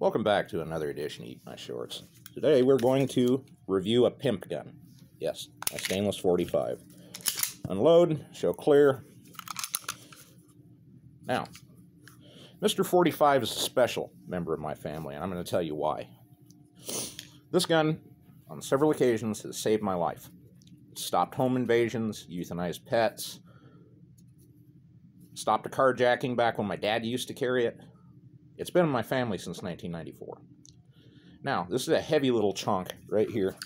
Welcome back to another edition of Eat My Shorts. Today we're going to review a pimp gun. Yes, a stainless 45. Unload, show clear. Now, Mr. 45 is a special member of my family, and I'm going to tell you why. This gun, on several occasions, has saved my life. stopped home invasions, euthanized pets, stopped a carjacking back when my dad used to carry it, it's been in my family since 1994. Now, this is a heavy little chunk right here.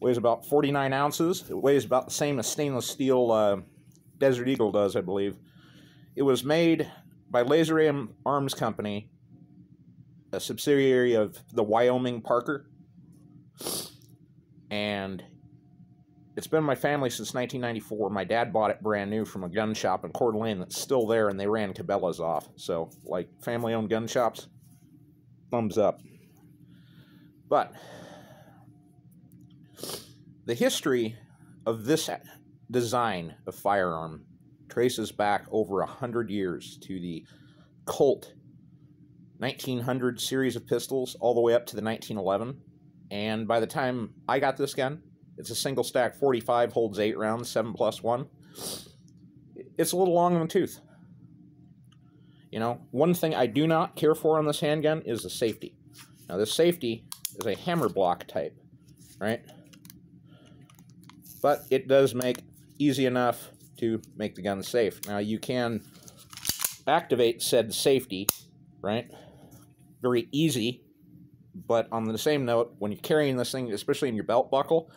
Weighs about 49 ounces. It weighs about the same as stainless steel uh, Desert Eagle does, I believe. It was made by Laser Arms Company, a subsidiary of the Wyoming Parker. And it's been my family since 1994. My dad bought it brand new from a gun shop in Coeur d'Alene that's still there, and they ran Cabela's off. So, like family owned gun shops, thumbs up. But the history of this design of firearm traces back over a hundred years to the Colt 1900 series of pistols all the way up to the 1911. And by the time I got this gun, it's a single stack 45, holds 8 rounds, 7 plus 1. It's a little long in the tooth. You know, one thing I do not care for on this handgun is the safety. Now, this safety is a hammer block type, right? But it does make easy enough to make the gun safe. Now, you can activate said safety, right? Very easy but on the same note, when you're carrying this thing, especially in your belt buckle,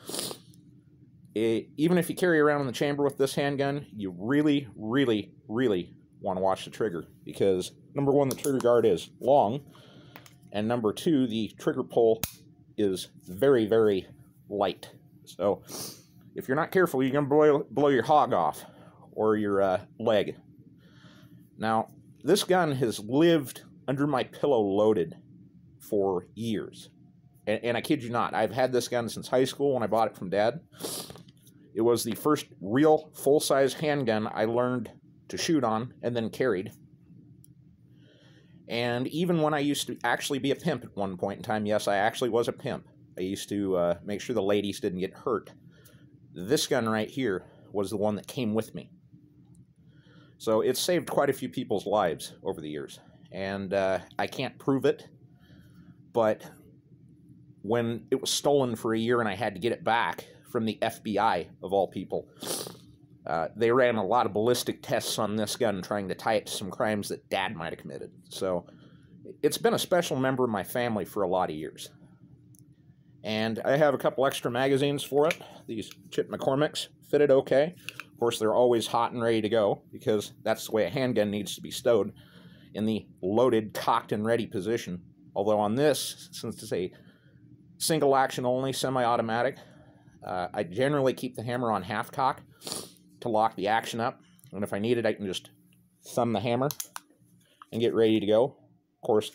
it, even if you carry around in the chamber with this handgun, you really, really, really want to watch the trigger because number one, the trigger guard is long, and number two, the trigger pull is very, very light. So if you're not careful, you're going to blow, blow your hog off or your uh, leg. Now, this gun has lived under my pillow loaded for years. And, and I kid you not, I've had this gun since high school when I bought it from dad. It was the first real full size handgun I learned to shoot on and then carried. And even when I used to actually be a pimp at one point in time, yes, I actually was a pimp. I used to uh, make sure the ladies didn't get hurt. This gun right here was the one that came with me. So it's saved quite a few people's lives over the years. And uh, I can't prove it but when it was stolen for a year and I had to get it back from the FBI, of all people, uh, they ran a lot of ballistic tests on this gun trying to tie it to some crimes that dad might have committed. So it's been a special member of my family for a lot of years. And I have a couple extra magazines for it. These Chip McCormick's fitted okay. Of course, they're always hot and ready to go because that's the way a handgun needs to be stowed in the loaded, cocked, and ready position Although on this, since it's a single action only semi-automatic, uh, I generally keep the hammer on half cock to lock the action up. And if I need it, I can just thumb the hammer and get ready to go. Of course,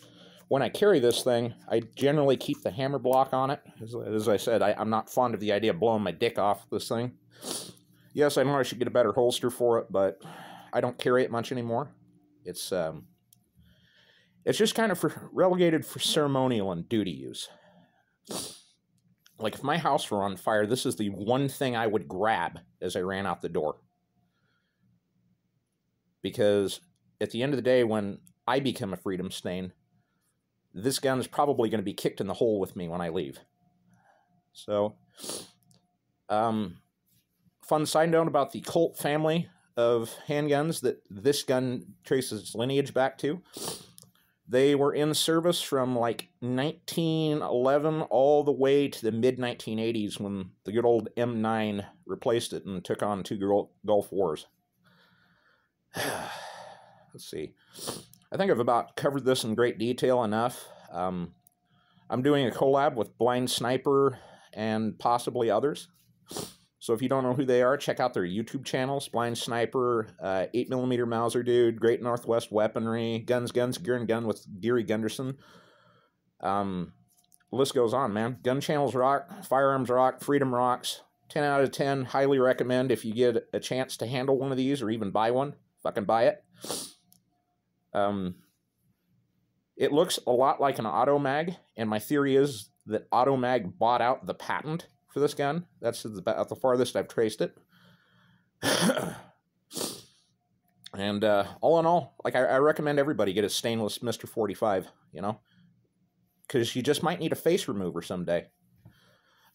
when I carry this thing, I generally keep the hammer block on it. As, as I said, I, am not fond of the idea of blowing my dick off this thing. Yes, I know I should get a better holster for it, but I don't carry it much anymore. It's um, it's just kind of for, relegated for ceremonial and duty use. Like if my house were on fire, this is the one thing I would grab as I ran out the door. Because at the end of the day, when I become a freedom stain, this gun is probably going to be kicked in the hole with me when I leave. So, um, fun side note about the Colt family of handguns that this gun traces its lineage back to. They were in service from like 1911 all the way to the mid 1980s when the good old M9 replaced it and took on two Gulf Wars. Let's see. I think I've about covered this in great detail enough. Um, I'm doing a collab with Blind Sniper and possibly others. So if you don't know who they are, check out their YouTube channels, Blind Sniper, uh, 8mm Mauser Dude, Great Northwest Weaponry, Guns, Guns, Gear and Gun with Geary Gunderson. Um, list goes on, man. Gun channels rock, firearms rock, freedom rocks. 10 out of 10. Highly recommend if you get a chance to handle one of these or even buy one. Fucking buy it. Um, it looks a lot like an Automag, and my theory is that Automag bought out the patent for this gun. That's about the farthest I've traced it. and uh, all in all, like I, I recommend everybody get a stainless Mister Forty Five. You know, because you just might need a face remover someday.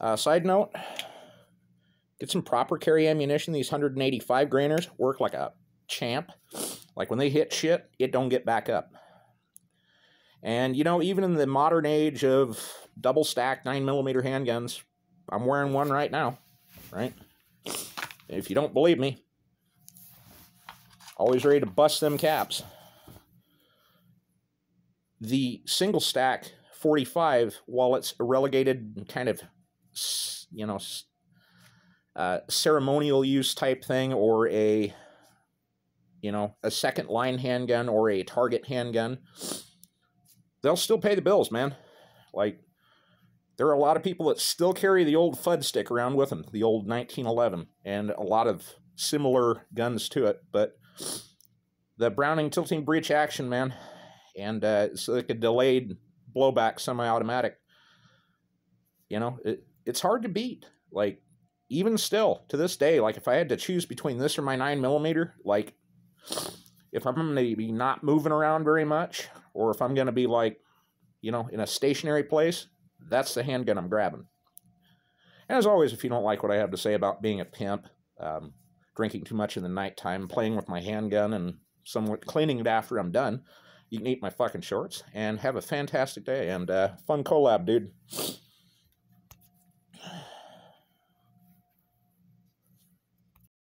Uh, side note: get some proper carry ammunition. These 185 grainers work like a champ. Like when they hit shit, it don't get back up. And you know, even in the modern age of double stack nine millimeter handguns, I'm wearing one right now, right? If you don't believe me, always ready to bust them caps. The single stack 45, while it's relegated kind of, you know, uh, ceremonial use type thing or a, you know, a second line handgun or a target handgun, they'll still pay the bills, man. Like, there are a lot of people that still carry the old FUD stick around with them, the old 1911, and a lot of similar guns to it. But the Browning tilting breech action, man, and uh, it's like a delayed blowback semi-automatic. You know, it, it's hard to beat. Like, even still, to this day, like if I had to choose between this or my 9 millimeter, like if I'm going to be not moving around very much, or if I'm going to be like, you know, in a stationary place, that's the handgun I'm grabbing. And as always, if you don't like what I have to say about being a pimp, um, drinking too much in the nighttime, playing with my handgun, and somewhat cleaning it after I'm done, you can eat my fucking shorts and have a fantastic day and uh, fun collab, dude.